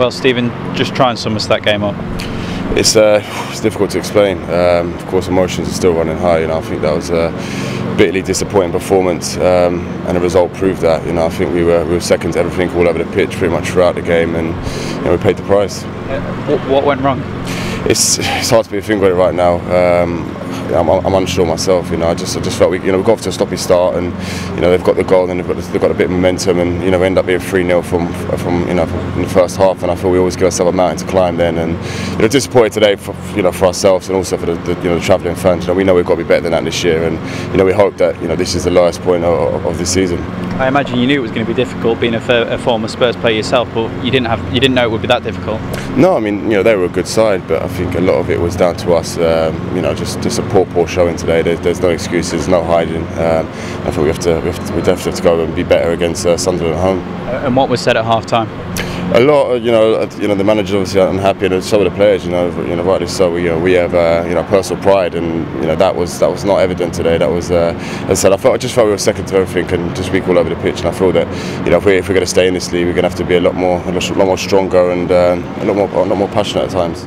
Well, Steven, just try and sum us that game up. It's, uh, it's difficult to explain. Um, of course, emotions are still running high. You know, I think that was a bitterly disappointing performance, um, and the result proved that. You know, I think we were we were second to everything all over the pitch pretty much throughout the game, and you know, we paid the price. What, what went wrong? It's it's hard to be a finger at it right now. Um, I'm, I'm, unsure myself. You know, I just I just felt we you know we got off to a sloppy start, and you know they've got the goal, and they've got they've got a bit of momentum, and you know we end up being three 0 from from you know in the first half, and I feel we always give ourselves a mountain to climb then, and you know disappointed today for you know for ourselves and also for the, the you know the travelling fans. You know we know we've got to be better than that this year, and you know we hope that you know this is the lowest point of, of this season. I imagine you knew it was going to be difficult being a, a, former Spurs player yourself, but you didn't have you didn't know it would be that difficult. No, I mean you know they were a good side, but I think a lot of it was down to us. Um, you know just a poor poor showing today. There's, there's no excuses, no hiding. Um, I think we have to we, have to, we definitely have to go and be better against uh, Sunderland at home. Uh, and what was said at half time? a lot, you know, you know, the manager's obviously unhappy, and so are the players. You know, you know, rightly so. We, you know, we have, uh, you know, personal pride, and you know, that was that was not evident today. That was, uh, as I said, I felt I just felt we were second to everything and just weak all over the pitch. And I feel that, you know, if, we, if we're going to stay in this league, we're going to have to be a lot more, a lot more stronger and uh, a lot more, a lot more passionate at times.